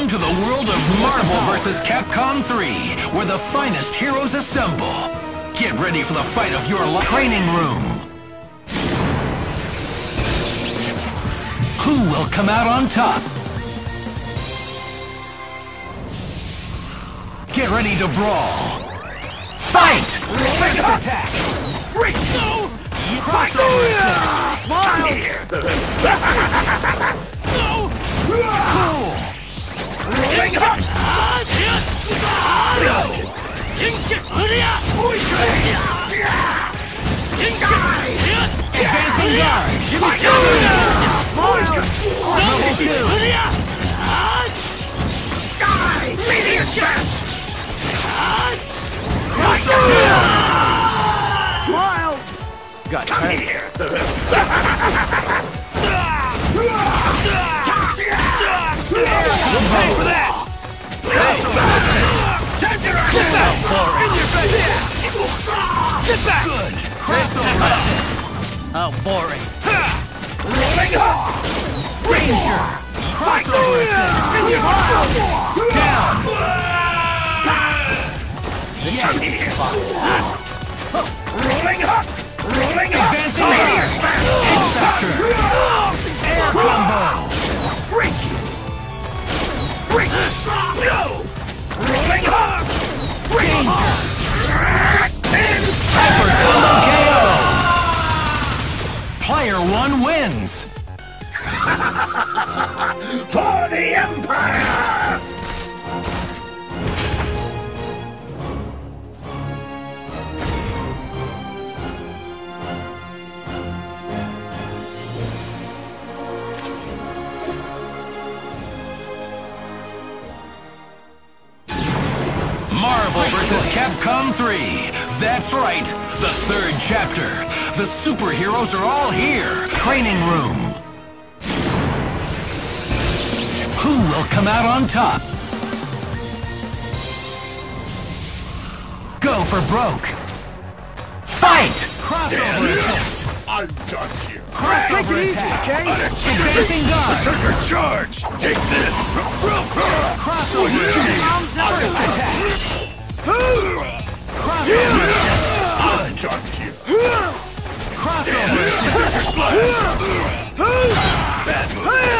Welcome to the world of Marvel vs. Capcom 3, where the finest heroes assemble. Get ready for the fight of your life. Training room. Who will come out on top? Get ready to brawl. Fight! First attack! Great! No! Crossover attack! Smile! Meteor chest! Smile! Got Come time. here! You'll pay for that! Time to rock! Get back! In your face! Get back! Good! How boring. Rolling up! Ranger! Crossover attack! Down! This Yes. time Here! Rolling up! Rolling up! Advancing Meteor! Inceptor! Air combo! Break you! Break! No! Rolling up! Break! And Marvel vs. Capcom 3. That's right, the third chapter. The superheroes are all here. Training room. Who will come out on top? Go for broke. Fight! Crossover attack. I'm done here. Crossover Take it easy, attack. okay? Advancing guard. Berserker charge! Take this! Crossover attack. First attack. Crossover attack. I'm done here. Crossover attack. Berserker slash! Bad move.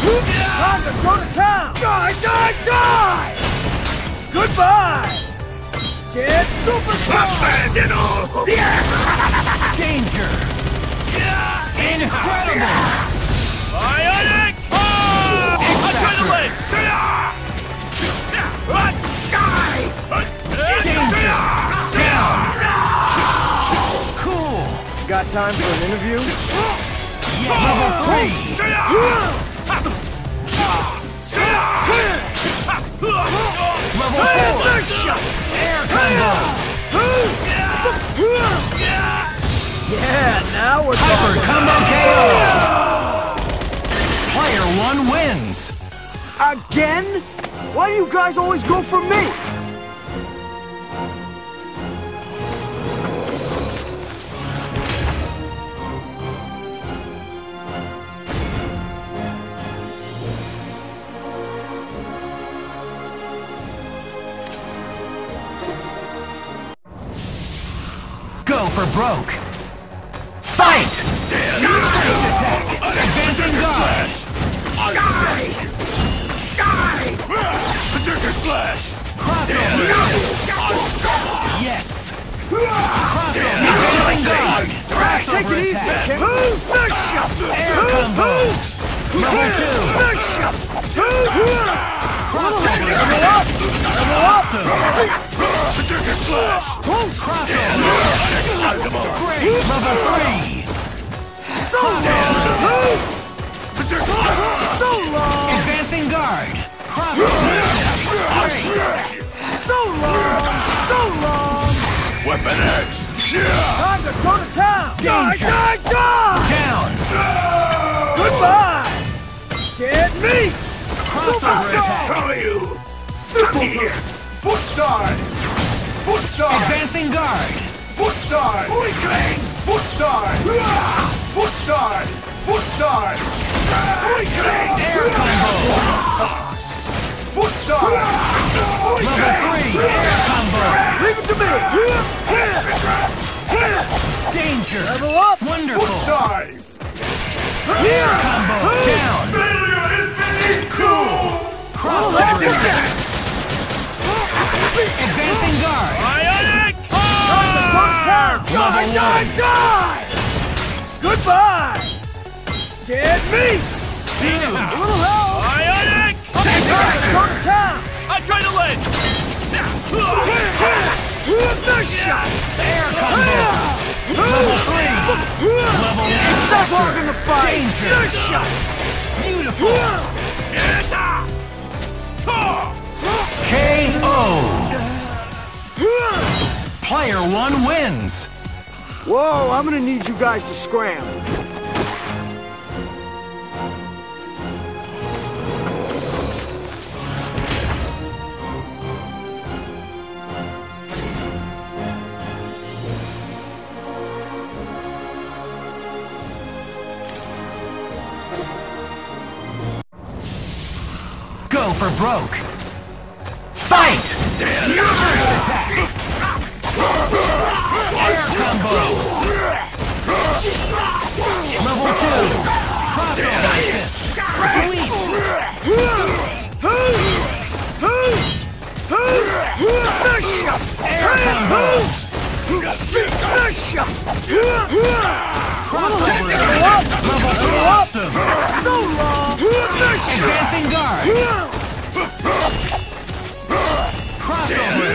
Time to go to town. Die, die, die. Goodbye. Dead superstar. Abandon Yeah! Danger. Incredible. Bionic! Oh! Adrenaline! What? Die! Danger. Cool. Got time for an interview? Yeah. Level three. Level four. Bishop. Air combo. Yeah, now we're Hyper combo KO. Player one wins. Again? Why do you guys always go for me? For broke. Fight! Stand. attack. Advancing guard. Die! Die! Berserker slash! Crossover. Yes. Crossover. Advancing guard. Take it easy, okay? Who's the shot? Air combo. Level two. The shot? Crossover. Level up! Level up! Awesome. Berserker slash! Close! Great. Level three. So long! Berserker So long! Advancing guard. Crossover. So long! So long! Weapon X! Yeah! Time to go to town! Die, Danger. How are you? Stop here! Foot side! Foot side! Advancing guard. Foot side! Weakling! Foot side! Foot side! Foot side! Weakling! Air combo. Foot side! Level three. Air combo. Leave it to me! Danger. Level up! Foot Wonderful. side! Here! Crossover attack. Advancing guard. Ionic! To to! Die, die, die! Goodbye! Dead meat! A little help! Ionic! To to! I tried to ledge! The shot! Air combo. Level three. Level. Stop hogging the fight! Danger. The shot! Beautiful. Player one wins. Whoa, I'm gonna need you guys to scram. Go for broke. So long! Advancing guard. Crossover.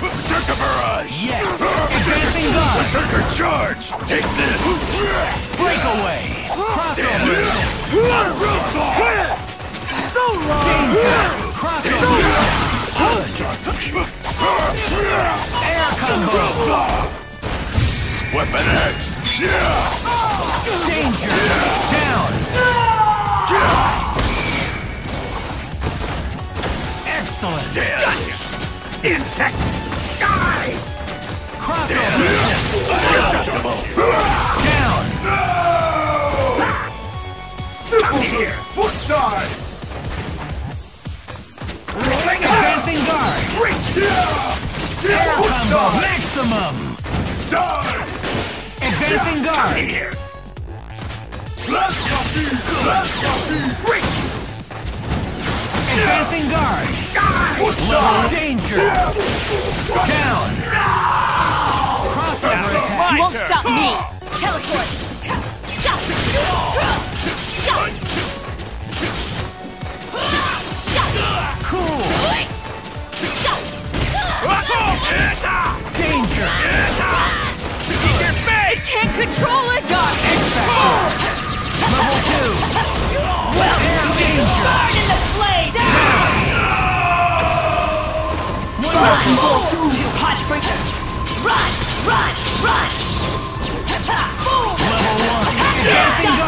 Berserker barrage! Yes. Advancing guard. Berserker charge! Take this! Breakaway. Crossover. So long! Crossover. Air combo. Weapon X! Yeah! Danger. Down. Excellent. Insect! Die! Crossover. Down. Come here! Foot side! Advancing guard. Air combo. Maximum. Die! Advancing guard. here! Blast coffee! Blast coffee! Advancing guard. Level danger. Down. Crossover attack. You won't stop me! Teleport! Shot! Shot! Shot! Cool. Done! Level two. Air danger. Burn in the blade! Wonderful. Too hot for! Run! Run! Run! Level one. KO.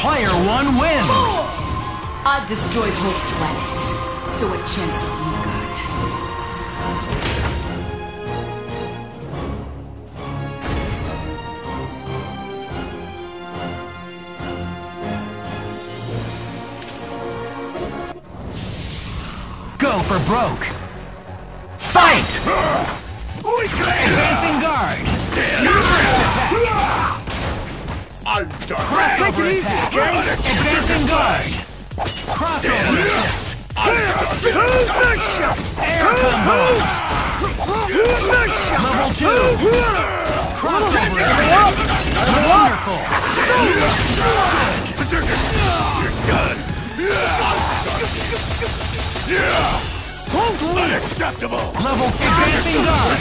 Player one wins. I've destroyed both planets, so what chance have you For broke. Fight! Advancing guard. I'm done. Take it easy, okay? Advancing guard. Crossover. Who's the shot? Air combo. Who's the shot? Level two. Crossover assist. Wonderful. Unacceptable. Level advancing guard.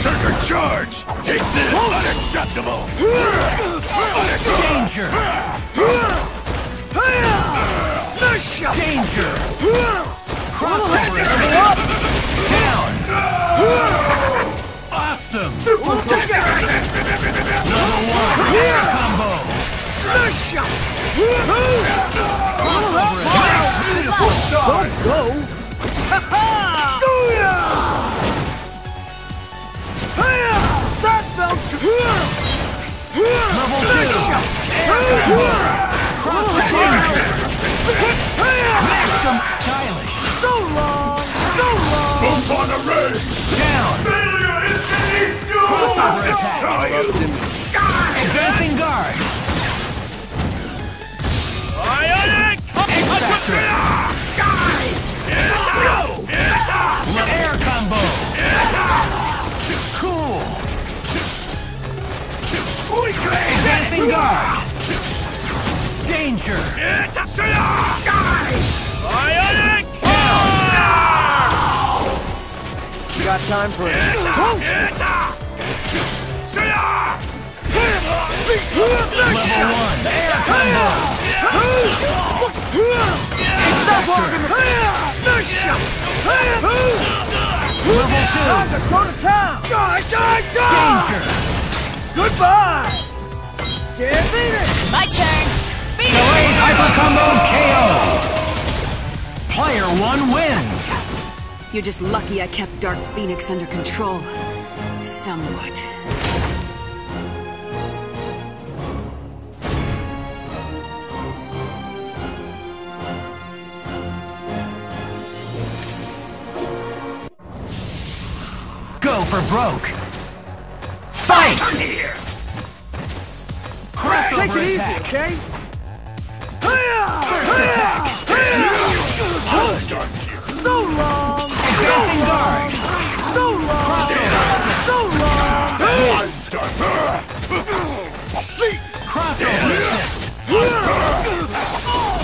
Charge. Take this. Unacceptable. Danger. Danger. Crossover assist. Down. Awesome. Level one. Combo. Crossover. Beautiful. Don't go! Ha-ha! Hiya! Level two. shot! Danger. Hiya! Maxim stylish. So long! So long! Move on a race. Down. Crossover attack. Advancing guard. Ionic. X-Factor. Danger. Ionic. You got time for it? Close! Level one. Air combo. Stop hogging the The shot! Level two. Time to go to town! Die, die, die! Danger. Goodbye! Dead Venus! My turn! Delayed hyper combo KO. Player one wins. You're just lucky I kept Dark Phoenix under control. Somewhat. Go for broke. Fight! Crossover Take it easy, okay? Attack. So long! Advancing guard. So long! So long! Crossover assist.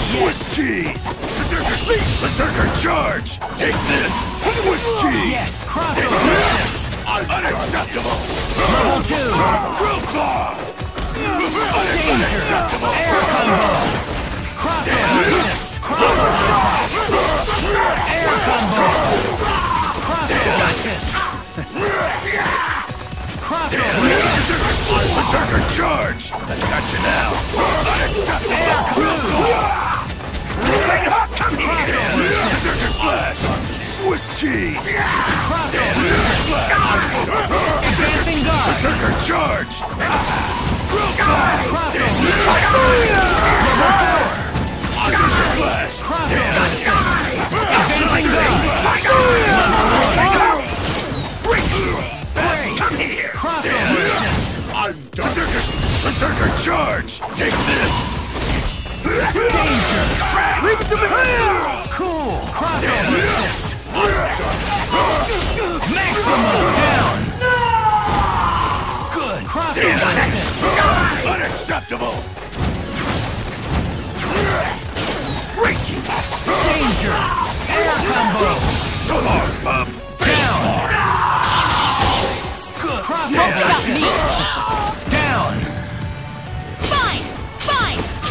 Swiss cheese. Berserker, Berserker charge. Take this. Swiss cheese. Yes. Crossover. Unacceptable. Level two. Drill claw. Danger. Air combo. Crossover assist. Crossover attack. Air combo. Crossover assist. Crossover assist. Berserker charge. I got you now. Berserker slash. Swiss cheese. Advancing guard. Berserker charge. Crossover. Slash. Assist. Advancing guard.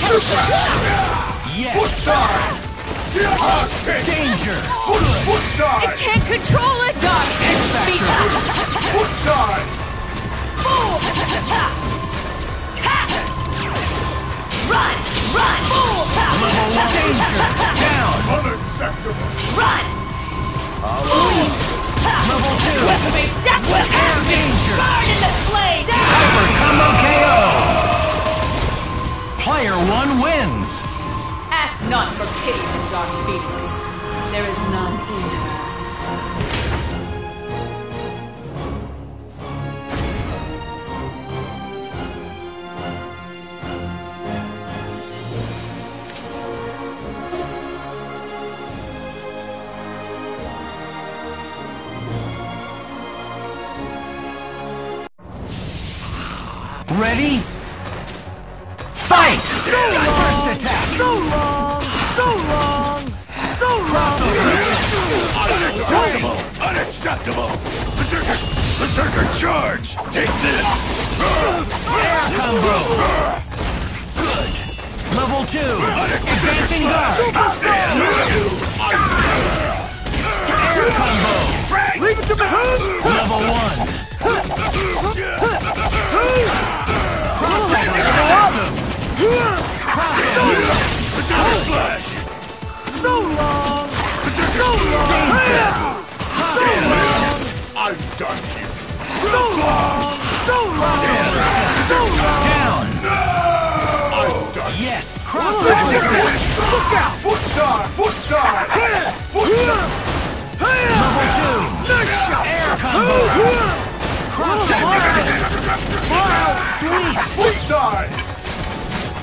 Fine! Yes. Danger. Danger! Foot side! It can't control it! Dodge! Beat Foot side! Boom! Tap! Run! Run! Boom! Level one danger! Down! Unacceptable! Run! Boom! Level two! Weapon bait! Death Air danger! Burn in the flame! Hyper combo KO! Player one wins! Ask not for pity from Dark Phoenix. There is none in her. Ready? So long! So long! So long! So long! Unacceptable! Unacceptable! Berserker! Berserker, charge! Take this! Air combo! Good! Level 2! Advancing guard! Air combo! Leave it to me! Level 1! Flash! So long! So long! So long! I've done you! So long! So long! So long! Down! I've done Yes! Look out! Footstar! Footstar! Footstar! Level 2! Nice shot! Air combo! Cross! Fire! Footstar!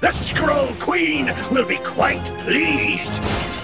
The Scroll Queen will be quite pleased.